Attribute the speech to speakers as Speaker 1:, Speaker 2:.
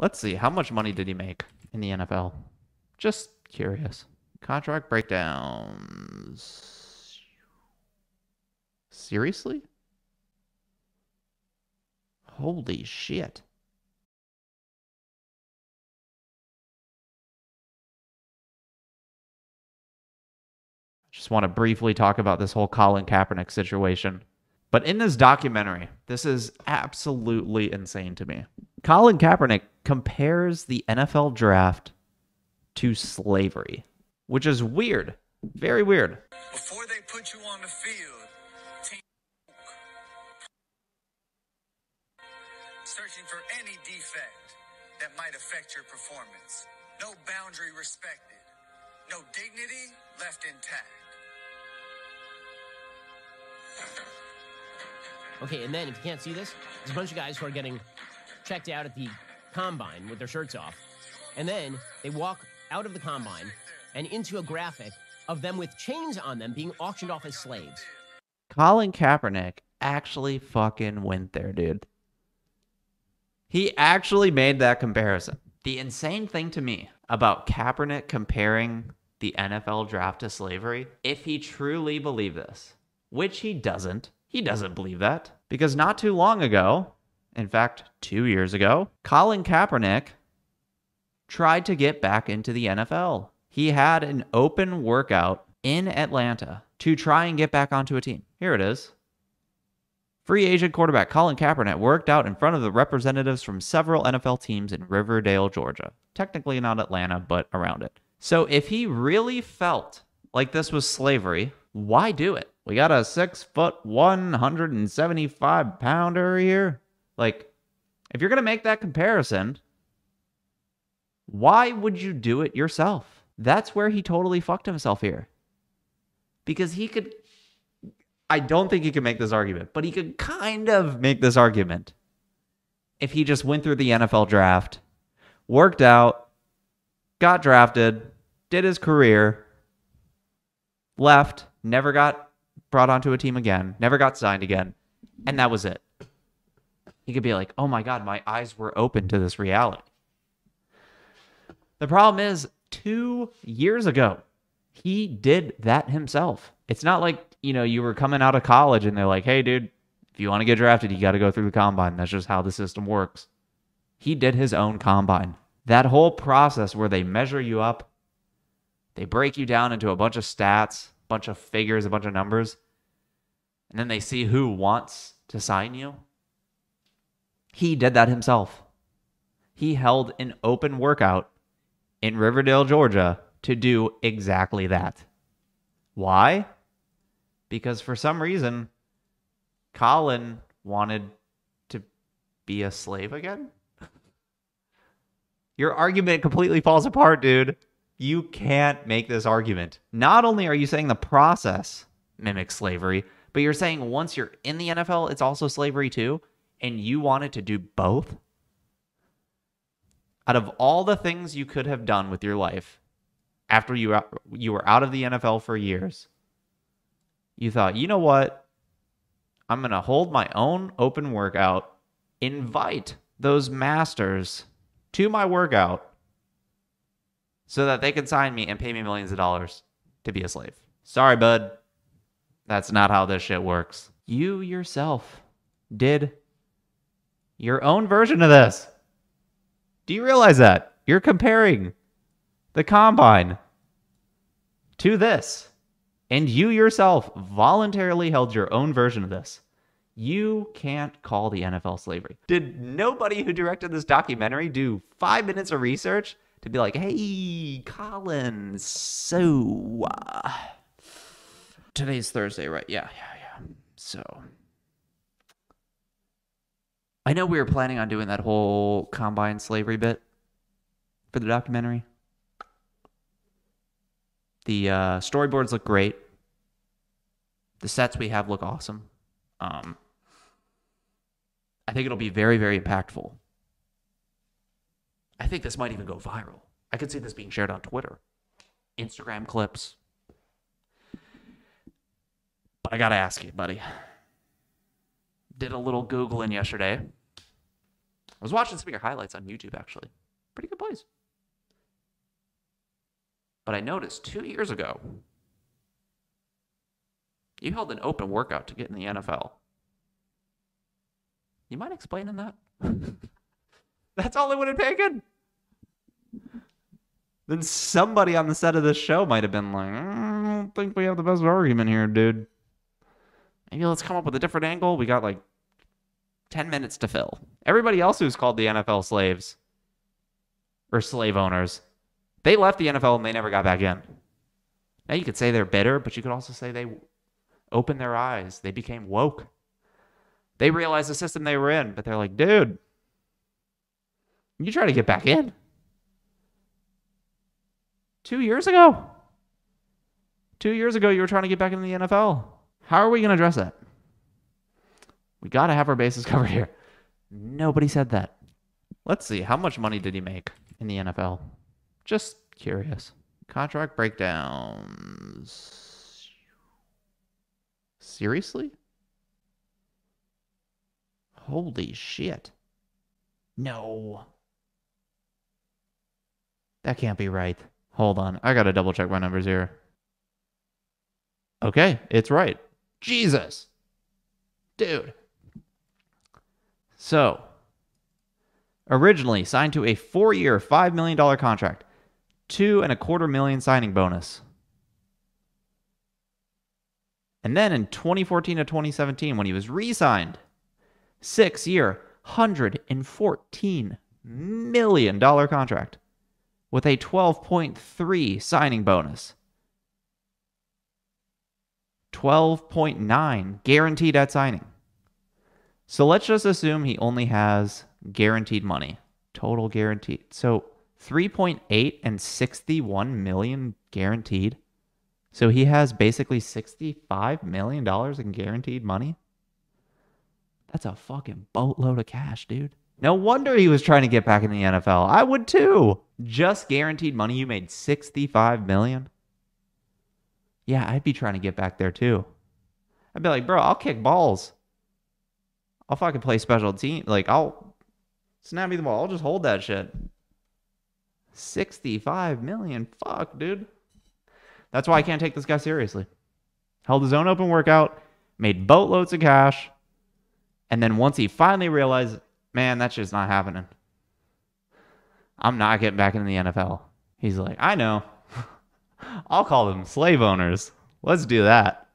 Speaker 1: Let's see. How much money did he make in the NFL? Just curious. Contract breakdowns. Seriously? Holy shit. I just want to briefly talk about this whole Colin Kaepernick situation. But in this documentary, this is absolutely insane to me. Colin Kaepernick compares the NFL draft to slavery, which is weird. Very weird.
Speaker 2: Before they put you on the field, team searching for any defect that might affect your performance. No boundary respected. No dignity left intact.
Speaker 3: Okay, and then if you can't see this, there's a bunch of guys who are getting checked out at the combine with their shirts off. And then they walk out of the combine and into a graphic of them with chains on them being auctioned off as slaves.
Speaker 1: Colin Kaepernick actually fucking went there, dude. He actually made that comparison. The insane thing to me about Kaepernick comparing the NFL draft to slavery, if he truly believed this, which he doesn't, he doesn't believe that. Because not too long ago, in fact, two years ago, Colin Kaepernick tried to get back into the NFL. He had an open workout in Atlanta to try and get back onto a team. Here it is. Free agent quarterback Colin Kaepernick worked out in front of the representatives from several NFL teams in Riverdale, Georgia. Technically not Atlanta, but around it. So if he really felt like this was slavery, why do it? We got a six foot, 175 pounder here. Like, if you're going to make that comparison, why would you do it yourself? That's where he totally fucked himself here. Because he could, I don't think he could make this argument, but he could kind of make this argument if he just went through the NFL draft, worked out, got drafted, did his career, left, never got brought onto a team again, never got signed again, and that was it. He could be like, oh my God, my eyes were open to this reality. The problem is, two years ago, he did that himself. It's not like, you know, you were coming out of college and they're like, hey, dude, if you want to get drafted, you got to go through the combine. That's just how the system works. He did his own combine. That whole process where they measure you up, they break you down into a bunch of stats, bunch of figures, a bunch of numbers, and then they see who wants to sign you. He did that himself. He held an open workout in Riverdale, Georgia to do exactly that. Why? Because for some reason, Colin wanted to be a slave again? Your argument completely falls apart, dude. You can't make this argument. Not only are you saying the process mimics slavery, but you're saying once you're in the NFL, it's also slavery too, and you wanted to do both? Out of all the things you could have done with your life after you you were out of the NFL for years, you thought, "You know what? I'm going to hold my own open workout, invite those masters to my workout so that they can sign me and pay me millions of dollars to be a slave. Sorry, bud. That's not how this shit works. You yourself did your own version of this. Do you realize that? You're comparing the combine to this. And you yourself voluntarily held your own version of this. You can't call the NFL slavery. Did nobody who directed this documentary do five minutes of research to be like, hey, Colin, so uh, today's Thursday, right? Yeah, yeah, yeah. So I know we were planning on doing that whole combine slavery bit for the documentary. The uh, storyboards look great. The sets we have look awesome. Um, I think it'll be very, very impactful. I think this might even go viral. I could see this being shared on Twitter, Instagram clips. But I got to ask you, buddy. Did a little Googling yesterday. I was watching some of your highlights on YouTube actually. Pretty good plays. But I noticed two years ago, you held an open workout to get in the NFL. You mind explaining that? That's all it would have taken. Then somebody on the set of this show might have been like, "Mm, I don't think we have the best argument here, dude. Maybe let's come up with a different angle. We got like 10 minutes to fill. Everybody else who's called the NFL slaves or slave owners, they left the NFL and they never got back in. Now you could say they're bitter, but you could also say they opened their eyes. They became woke. They realized the system they were in, but they're like, dude, you try to get back in. Two years ago. Two years ago, you were trying to get back into the NFL. How are we going to address that? We got to have our bases covered here. Nobody said that. Let's see. How much money did he make in the NFL? Just curious. Contract breakdowns. Seriously? Holy shit. No. That can't be right. Hold on. I got to double check my numbers here. Okay, it's right. Jesus. Dude. So, originally signed to a four year, $5 million contract, two and a quarter million signing bonus. And then in 2014 to 2017, when he was re signed, six year, $114 million contract with a 12.3 signing bonus. 12.9 guaranteed at signing. So let's just assume he only has guaranteed money, total guaranteed. So 3.8 and 61 million guaranteed. So he has basically 65 million dollars in guaranteed money. That's a fucking boatload of cash, dude. No wonder he was trying to get back in the NFL. I would too. Just guaranteed money, you made 65 million. Yeah, I'd be trying to get back there too. I'd be like, bro, I'll kick balls. I'll fucking play special team. Like, I'll snap me the ball. I'll just hold that shit. 65 million. Fuck, dude. That's why I can't take this guy seriously. Held his own open workout, made boatloads of cash, and then once he finally realized, man, that's just not happening. I'm not getting back into the NFL. He's like, I know. I'll call them slave owners. Let's do that.